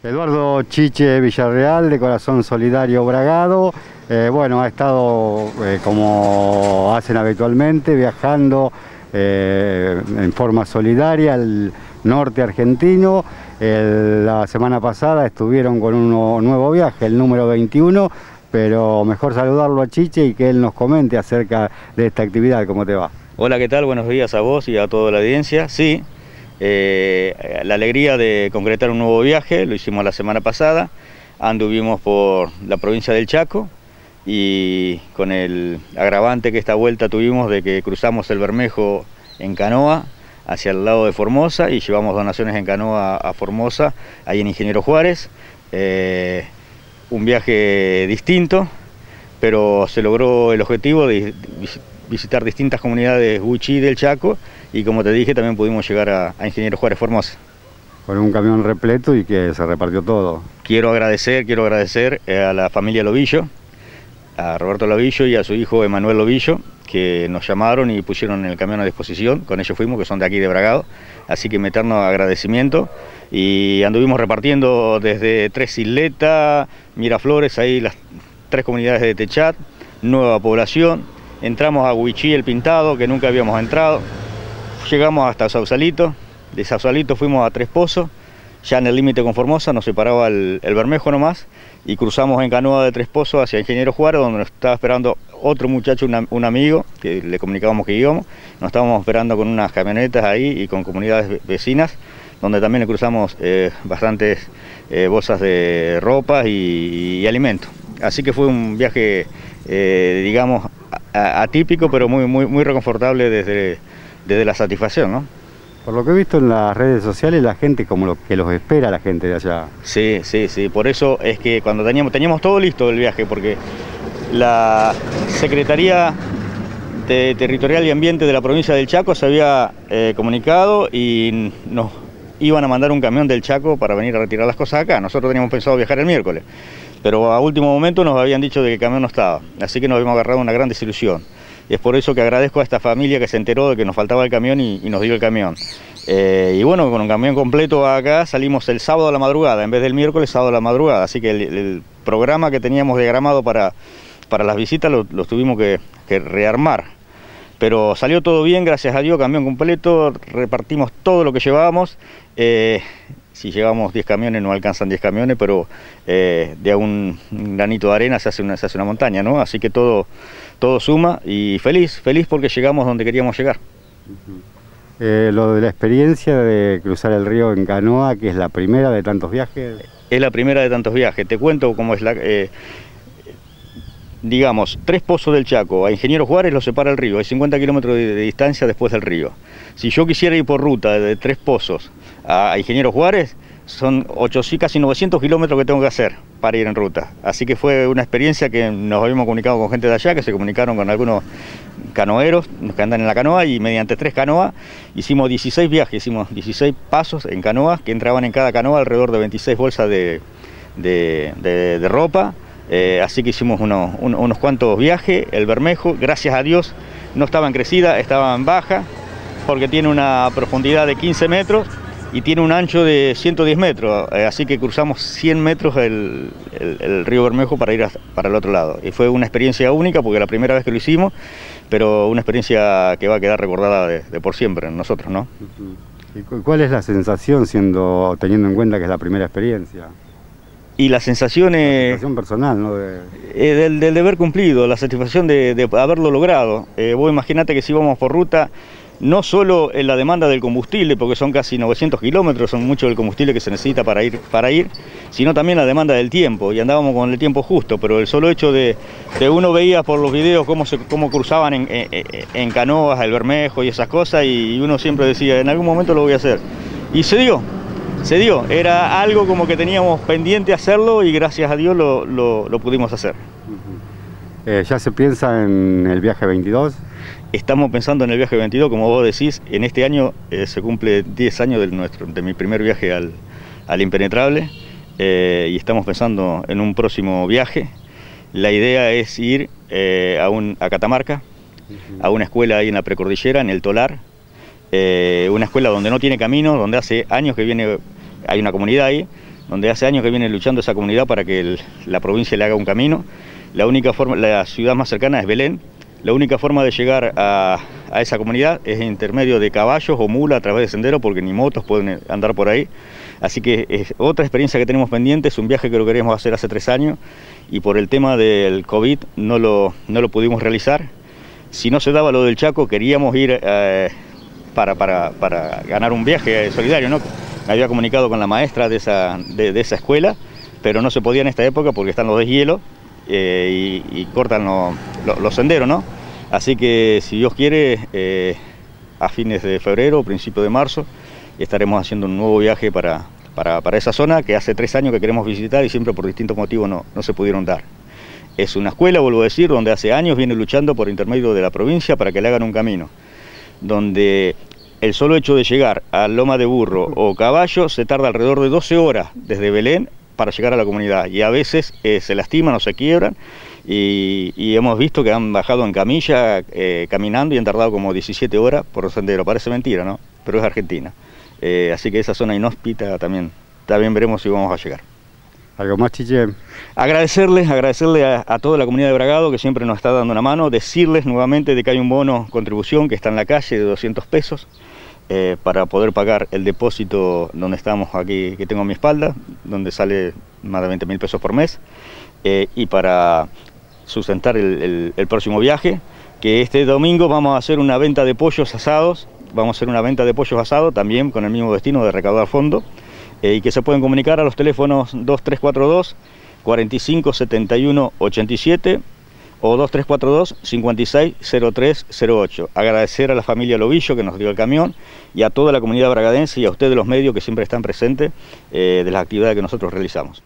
Eduardo Chiche Villarreal, de Corazón Solidario Bragado. Eh, bueno, ha estado, eh, como hacen habitualmente, viajando eh, en forma solidaria al norte argentino. la semana pasada estuvieron con un nuevo viaje, el número 21, pero mejor saludarlo a Chiche y que él nos comente acerca de esta actividad, ¿cómo te va? Hola, ¿qué tal? Buenos días a vos y a toda la audiencia. Sí, eh, la alegría de concretar un nuevo viaje, lo hicimos la semana pasada, anduvimos por la provincia del Chaco y con el agravante que esta vuelta tuvimos de que cruzamos el Bermejo en canoa hacia el lado de Formosa y llevamos donaciones en canoa a Formosa, ahí en Ingeniero Juárez. Eh, un viaje distinto, pero se logró el objetivo de visitar distintas comunidades Huichí del Chaco y como te dije también pudimos llegar a, Ingeniero Juárez Formosa. Con un camión repleto y que se repartió todo. Quiero agradecer, quiero agradecer eh, a la familia Lobillo, a Roberto Lobillo y a su hijo Emanuel Lobillo, que nos llamaron y pusieron el camión a disposición, con ellos fuimos, que son de aquí de Bragado, así que meternos agradecimiento y anduvimos repartiendo desde Tres Isletas, Miraflores, ahí las tres comunidades de Techat, nueva población, entramos a Huichí el Pintado, que nunca habíamos entrado, llegamos hasta Sausalito, de Sausalito fuimos a Tres Pozos, ya en el límite con Formosa nos separaba el, Bermejo nomás, y cruzamos en canoa de Tres Pozos hacia Ingeniero Juárez, donde nos estaba esperando otro muchacho, un amigo, que le comunicábamos que íbamos, nos estábamos esperando con unas camionetas ahí y con comunidades vecinas, donde también le cruzamos eh, bastantes eh, bolsas de ropa y, alimentos. Así que fue un viaje, eh, digamos, atípico, pero muy, muy, muy reconfortable desde, desde la satisfacción, ¿no? Por lo que he visto en las redes sociales, la gente como lo que los espera la gente de allá. Sí, sí, sí. Por eso es que cuando teníamos, teníamos todo listo el viaje, porque la Secretaría de Territorial y Ambiente de la provincia del Chaco se había comunicado y nos iban a mandar un camión del Chaco para venir a retirar las cosas acá. Nosotros teníamos pensado viajar el miércoles, pero a último momento nos habían dicho de que el camión no estaba, así que nos habíamos agarrado una gran desilusión. Y es por eso que agradezco a esta familia que se enteró de que nos faltaba el camión y, nos dio el camión. Eh, y bueno, con un camión completo acá salimos el sábado a la madrugada, en vez del miércoles, sábado a la madrugada. Así que el, programa que teníamos diagramado para, para las visitas lo, tuvimos que rearmar. Pero salió todo bien, gracias a Dios, camión completo, repartimos todo lo que llevábamos. Eh, si llevamos 10 camiones no alcanzan 10 camiones, pero eh, de un granito de arena se hace una, una montaña, ¿no? Así que todo, todo suma y feliz, feliz porque llegamos donde queríamos llegar. Eh, lo de la experiencia de cruzar el río en canoa, que es la primera de tantos viajes. Es la primera de tantos viajes. Te cuento cómo es la digamos, tres pozos del Chaco, a Ingeniero Juárez lo separa el río, hay 50 kilómetros de, distancia después del río. Si yo quisiera ir por ruta de tres pozos a, Ingeniero Juárez, son 800, casi 900 kilómetros que tengo que hacer para ir en ruta. Así que fue una experiencia que nos habíamos comunicado con gente de allá, que se comunicaron con algunos canoeros que andan en la canoa y mediante tres canoas hicimos 16 viajes, hicimos 16 pasos en canoas que entraban en cada canoa alrededor de 26 bolsas de, de ropa eh, así que hicimos unos, cuantos viajes, el Bermejo, gracias a Dios, no estaba en crecida, estaba en baja, porque tiene una profundidad de 15 metros y tiene un ancho de 110 metros, eh, así que cruzamos 100 metros el, río Bermejo para ir para el otro lado. Y fue una experiencia única, porque la primera vez que lo hicimos, pero una experiencia que va a quedar recordada de, de por siempre en nosotros, ¿no? ¿Cuál es la sensación siendo, teniendo en cuenta que es la primera experiencia? Y la sensación La sensación personal, ¿no? Eh, del, deber cumplido, la satisfacción de, haberlo logrado. Eh, vos imaginate que si vamos por ruta, no solo en la demanda del combustible, porque son casi 900 kilómetros, son mucho el combustible que se necesita para ir, para ir, sino también la demanda del tiempo, y andábamos con el tiempo justo, pero el solo hecho de que uno veía por los videos cómo, se, cómo cruzaban en, en canoas, el Bermejo y esas cosas, y uno siempre decía, en algún momento lo voy a hacer. Y se dio, se dio. Era algo como que teníamos pendiente hacerlo y gracias a Dios lo, pudimos hacer. Eh, ¿Ya se piensa en el viaje 22? Estamos pensando en el viaje 22, como vos decís, en este año eh, se cumple 10 años de, nuestro, de mi primer viaje al, Impenetrable eh, y estamos pensando en un próximo viaje. La idea es ir a, un, a Catamarca, a una escuela ahí en la precordillera, en el Tolar, una escuela donde no tiene camino, donde hace años que viene hay una comunidad ahí, donde hace años que viene luchando esa comunidad para que la provincia le haga un camino. La única forma, la ciudad más cercana es Belén. La única forma de llegar a, esa comunidad es intermedio de caballos o mula a través de sendero, porque ni motos pueden andar por ahí. Así que es otra experiencia que tenemos pendiente, es un viaje que lo queríamos hacer hace tres años y por el tema del COVID no lo, no lo pudimos realizar. Si no se daba lo del Chaco, queríamos ir eh, para, para, para, ganar un viaje solidario, ¿no? Me había comunicado con la maestra de esa, de, esa escuela, pero no se podía en esta época porque están los deshielos eh, y, cortan los senderos, ¿no? Así que si Dios quiere, eh, a fines de febrero o principio de marzo, estaremos haciendo un nuevo viaje para, para, esa zona que hace tres años que queremos visitar y siempre por distintos motivos no, no se pudieron dar. Es una escuela, vuelvo a decir, donde hace años viene luchando por intermedio de la provincia para que le hagan un camino, donde el solo hecho de llegar a Loma de Burro o Caballo se tarda alrededor de 12 horas desde Belén para llegar a la comunidad y a veces eh, se lastiman o se quiebran y, hemos visto que han bajado en camilla eh, caminando y han tardado como 17 horas por el sendero. Parece mentira, ¿no? Pero es Argentina. Eh, así que esa zona inhóspita también, también veremos si vamos a llegar. ¿Algo más, Chiche? Agradecerles, agradecerle a, toda la comunidad de Bragado que siempre nos está dando una mano, decirles nuevamente de que hay un bono contribución que está en la calle de 200 pesos eh, para poder pagar el depósito donde estamos aquí, que tengo a mi espalda, donde sale más de 20 mil pesos por mes, eh, y para sustentar el, el próximo viaje, que este domingo vamos a hacer una venta de pollos asados, vamos a hacer una venta de pollos asados también con el mismo destino de recaudar fondo. Eh, y que se pueden comunicar a los teléfonos 2342 45 71 87 o 2342 560308. Agradecer a la familia Lobillo que nos dio el camión y a toda la comunidad bragadense y a ustedes los medios que siempre están presentes eh, de las actividades que nosotros realizamos.